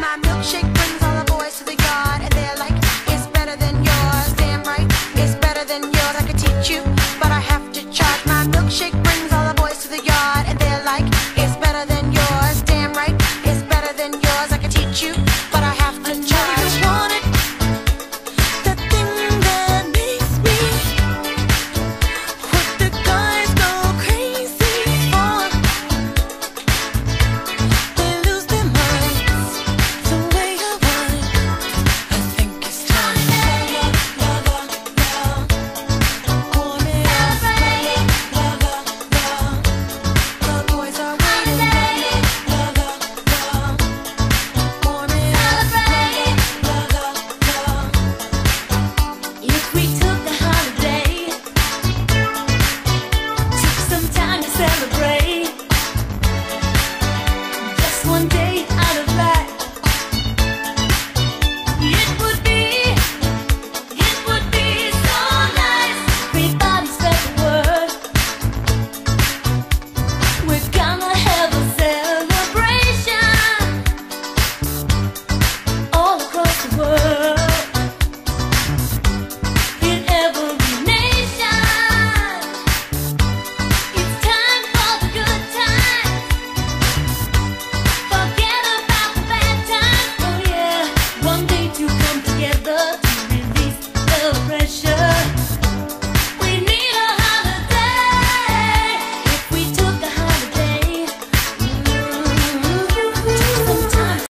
My milkshake brings all the boys to the yard, and they're like, it's better than yours. Damn right, it's better than yours. I could teach you.